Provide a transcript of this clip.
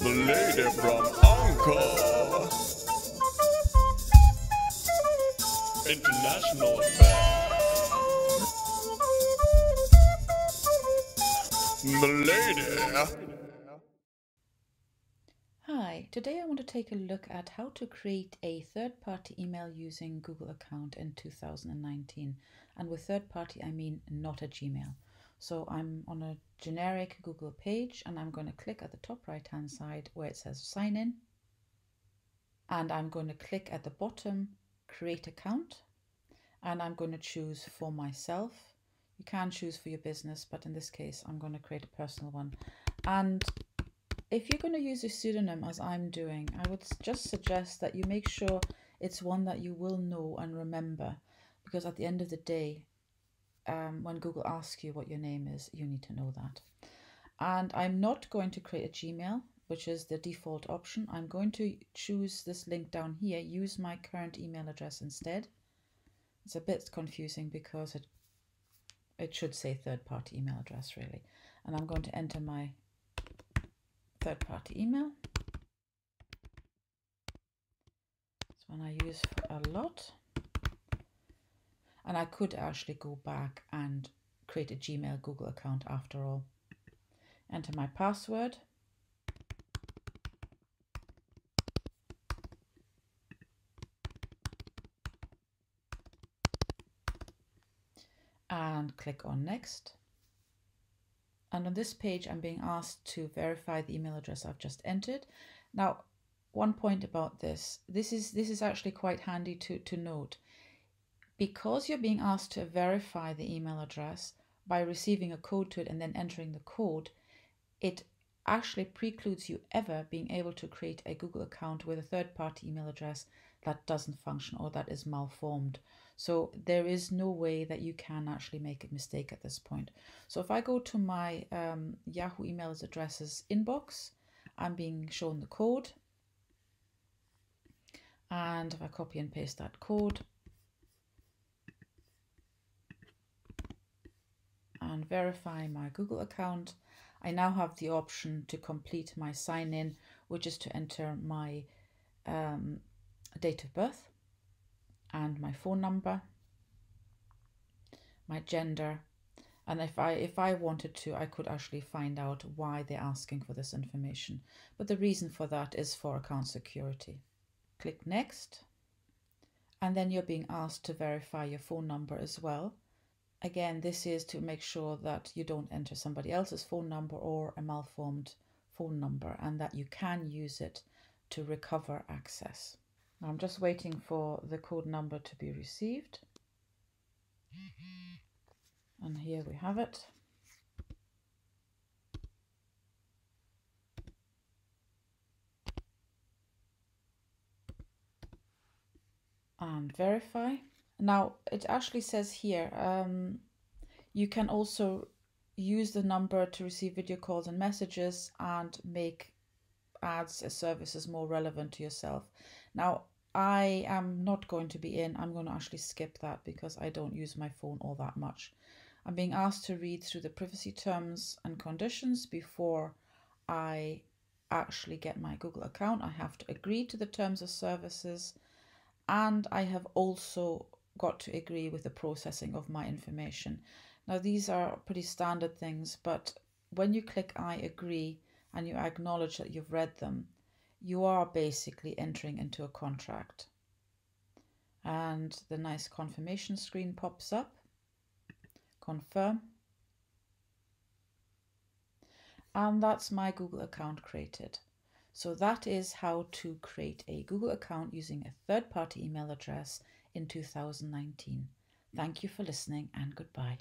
The lady from UNCLE. International Affairs. The lady. Hi, today I want to take a look at how to create a third party email using Google account in 2019. And with third party, I mean not a Gmail. So I'm on a generic Google page and I'm going to click at the top right hand side where it says sign in. And I'm going to click at the bottom, create account. And I'm going to choose for myself. You can choose for your business, but in this case, I'm going to create a personal one. And if you're going to use a pseudonym as I'm doing, I would just suggest that you make sure it's one that you will know and remember because at the end of the day, um, when Google asks you what your name is, you need to know that. And I'm not going to create a Gmail, which is the default option. I'm going to choose this link down here, use my current email address instead. It's a bit confusing because it it should say third party email address really. And I'm going to enter my third party email. It's one I use a lot. And I could actually go back and create a Gmail Google account after all. Enter my password. And click on next. And on this page, I'm being asked to verify the email address I've just entered. Now, one point about this, this is this is actually quite handy to, to note because you're being asked to verify the email address by receiving a code to it and then entering the code, it actually precludes you ever being able to create a Google account with a third party email address that doesn't function or that is malformed. So there is no way that you can actually make a mistake at this point. So if I go to my um, Yahoo email addresses inbox, I'm being shown the code. And if I copy and paste that code, and verify my Google account, I now have the option to complete my sign in, which is to enter my um, date of birth and my phone number, my gender, and if I if I wanted to, I could actually find out why they're asking for this information. But the reason for that is for account security. Click next, and then you're being asked to verify your phone number as well. Again, this is to make sure that you don't enter somebody else's phone number or a malformed phone number and that you can use it to recover access. Now I'm just waiting for the code number to be received. And here we have it. And verify. Now it actually says here, um, you can also use the number to receive video calls and messages and make ads as services more relevant to yourself. Now, I am not going to be in. I'm going to actually skip that because I don't use my phone all that much. I'm being asked to read through the privacy terms and conditions before I actually get my Google account. I have to agree to the terms of services and I have also got to agree with the processing of my information. Now, these are pretty standard things, but when you click I agree and you acknowledge that you've read them, you are basically entering into a contract. And the nice confirmation screen pops up. Confirm. And that's my Google account created. So that is how to create a Google account using a third party email address in 2019. Thank you for listening and goodbye.